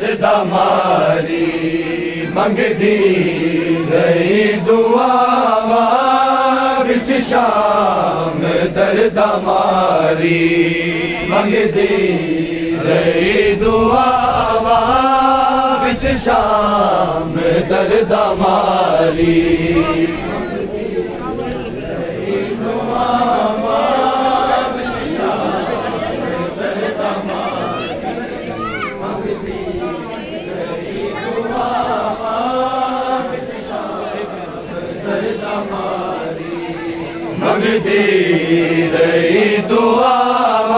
ردا ماری منگتی گئی دعا بچ شام درد ماری منگتی گئی دعا بچ شام درد ماری रही दुआाम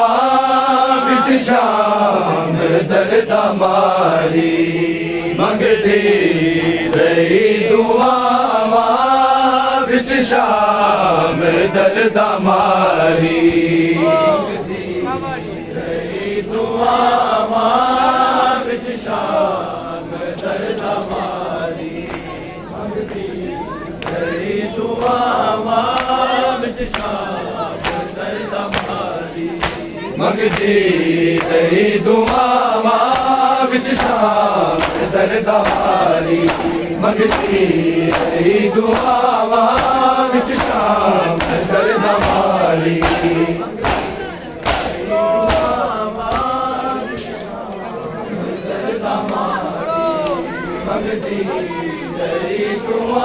दल रही दुआ منگ جيا به منگ جيا به در ديوالي در دا منگ جيري دا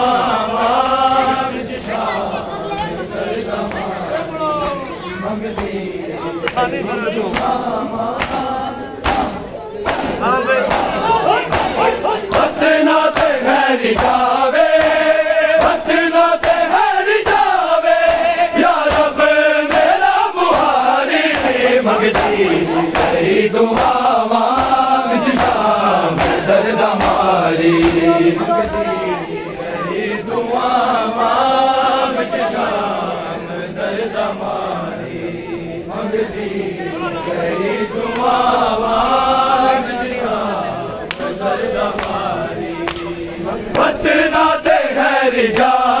Maradona. God.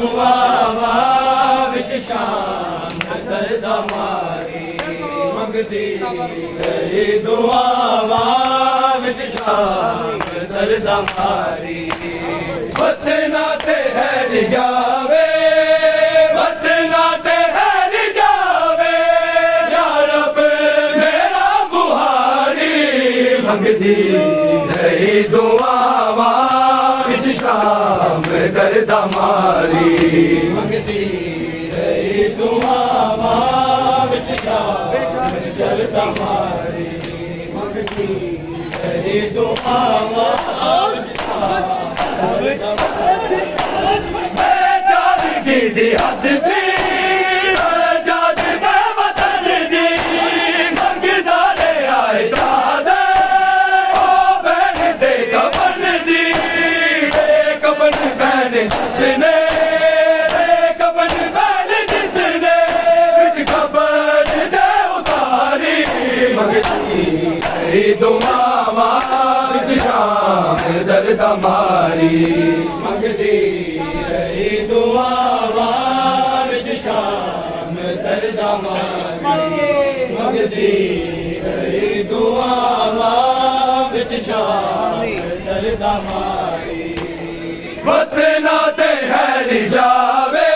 دا وچ شان در دماري ڀڳدي هري دئااب شان در دماري بٿاٿ هيوي بٿ ناٿ هيوي يار پيرا بهاري ڀڳدي तमारी तमाम जलदाम तमाम ਮਾਵਾ ਵਿੱਚ ਸ਼ਾਮੀ ਦਰਦਾ ਮਾਰੀ। ਵਤਨਾ ਤੇ ਹੈ ਨਹੀਂ ਜਾਵੇ,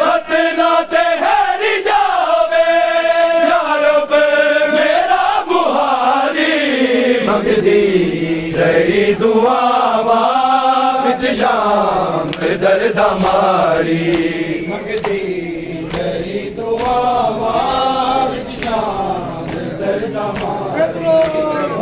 ਵਤਨਾ ਤੇ ਹੈ ਨਹੀਂ ਜਾਵੇ। ਯਾ ਰੱਬ, ਮੇਰਾ ਮੁਹਾਰੀ ਮੰਗਦੀ ਰਹੀ ਦੁਆਵਾ ਵਿੱਚ ਸ਼ਾਮ ਦਰਦਾ ਮਾਰੀ। ਮੰਗਦੀ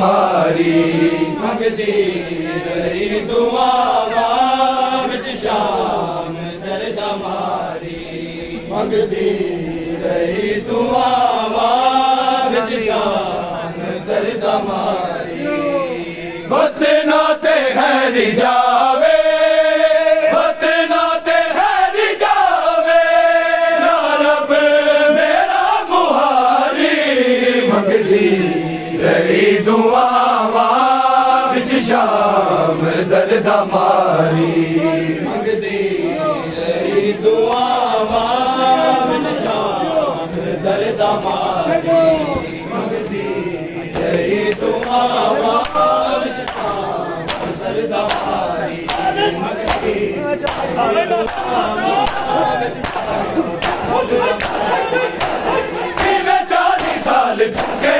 ਹਮਾਰੀ ਮੰਗਦੀ ਰਹੀ ਦੁਆਵਾ ਵਿੱਚ ਸ਼ਾਮ ਦਰਦ ਮਾਰੀ। ਮੰਗਦੀ ਰਹੀ ਦੁਆਵਾ ਵਿੱਚ ਸ਼ਾਮ ਦਰਦ ਮਾਰੀ। ਬਤਨਾ ਤੇ ਹੈ ਰਿਜਾ تماري ڀڳدي جئي دعا شام. دي جئي دعا شام. دي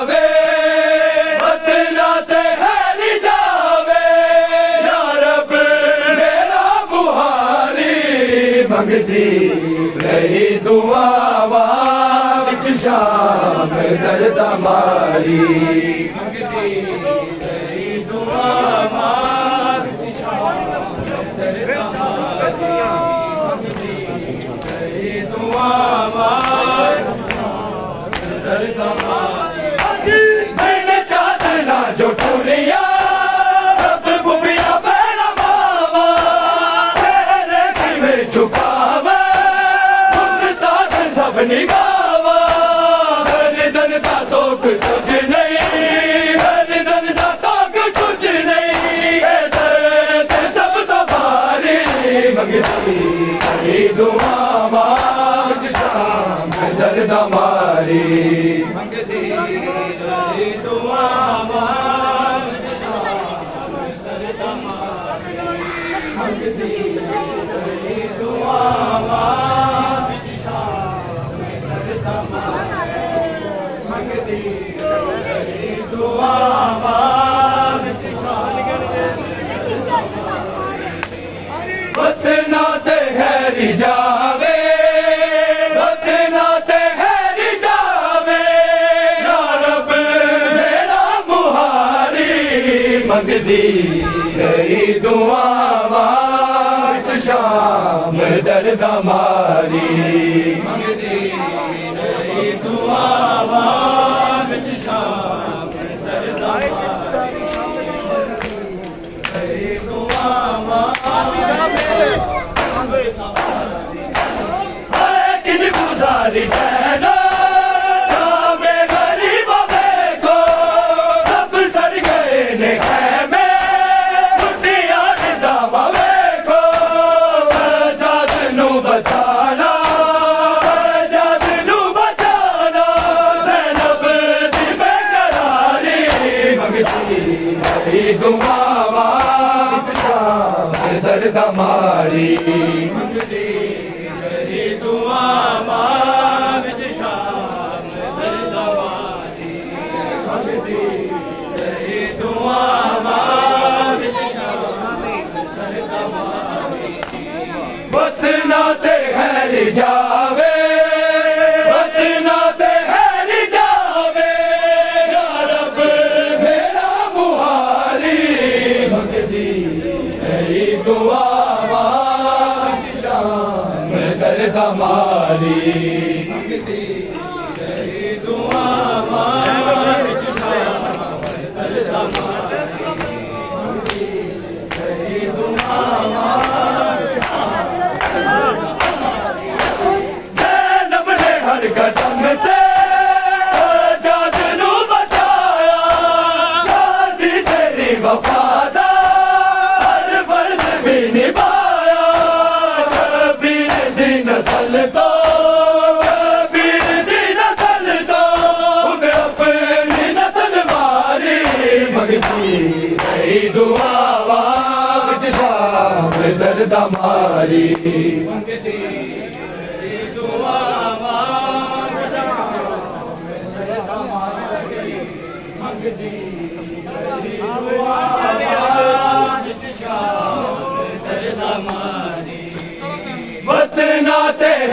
شام درد सई दुआ सई हरी दुआ मार शाम दर दा दुआ शाम गुज़ारिश Jai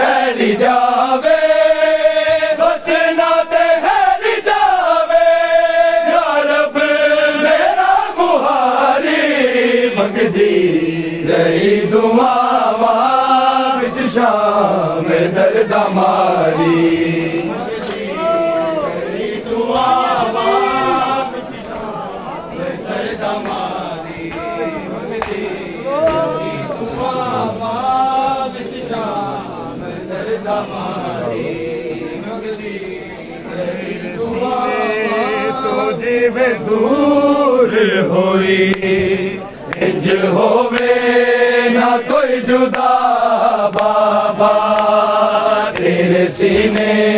हरि जावे ہوئی ہج ہوے نہ کوئی جدا بابا تیرے سینے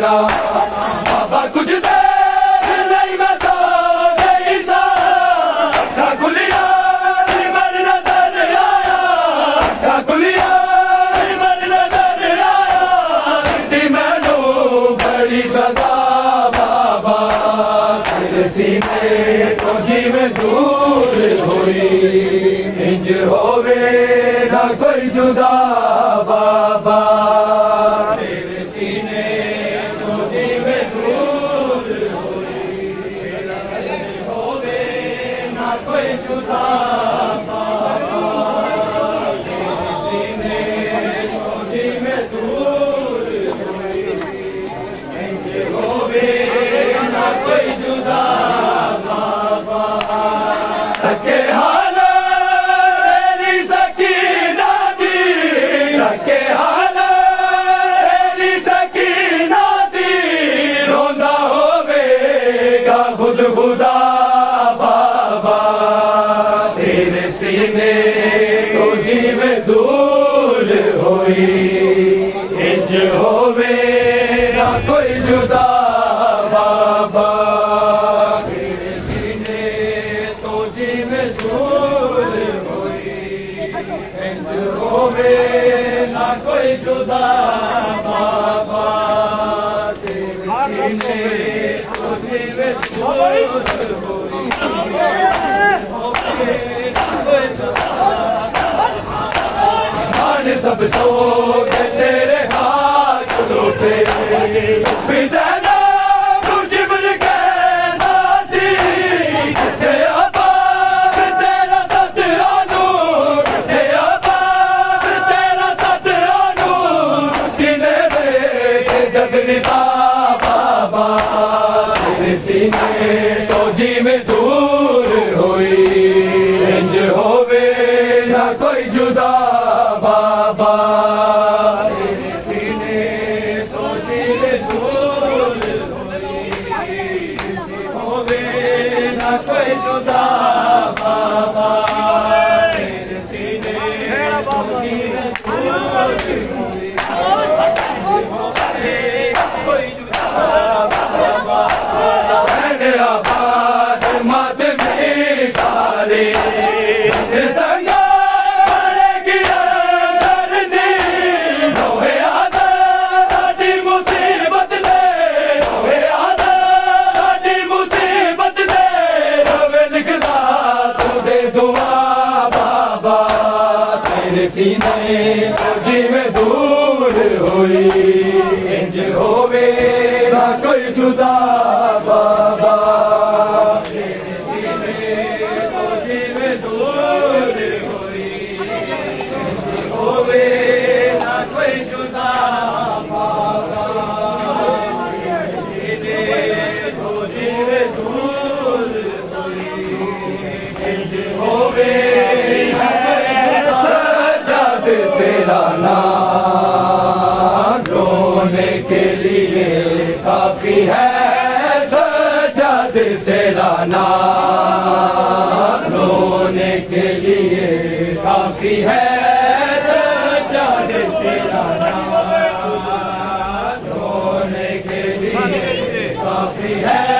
Barco de Deus. अब सो गए तेरे हाथ लौटे जी दूर हुई जुदा We have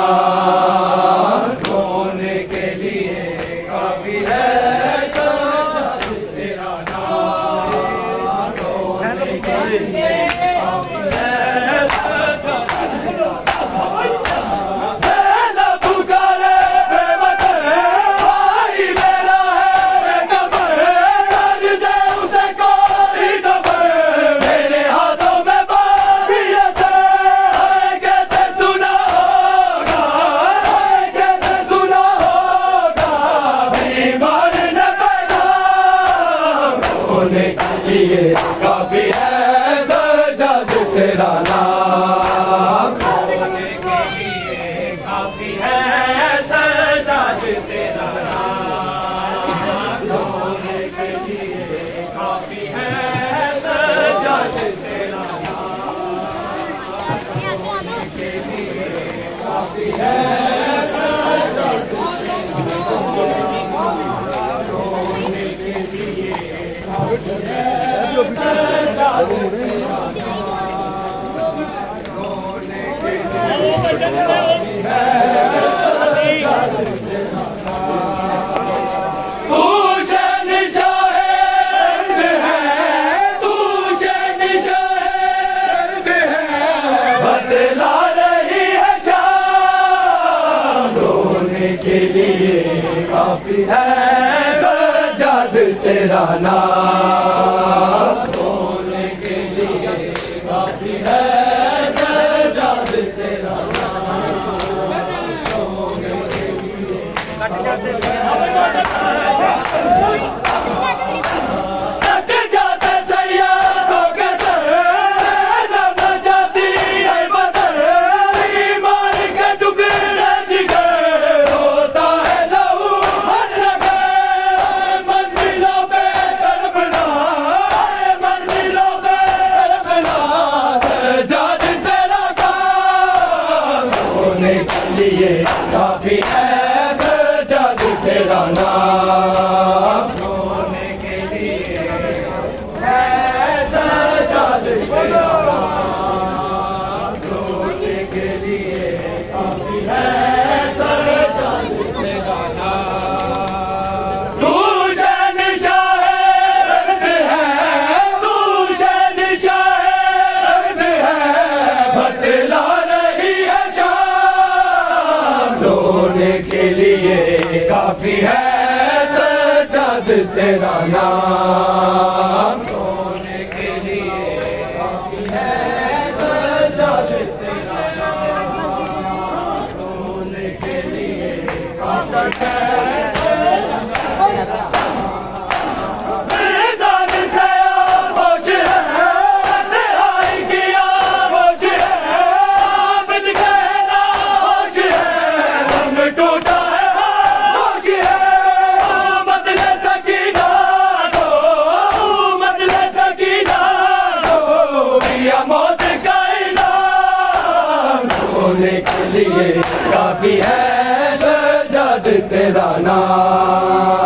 and he is تیرا نام ہونے کے لیے کافی ہے سجاد تیرا نام۔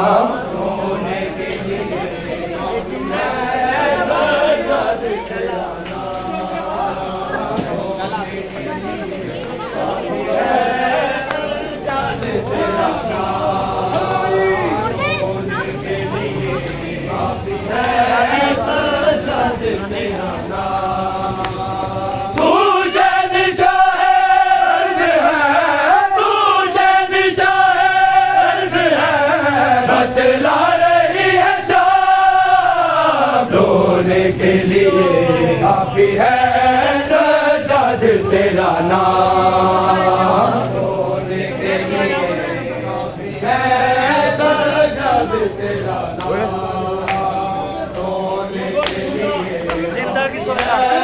Obrigado.